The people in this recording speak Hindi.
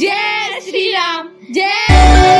जय श्री राम जय।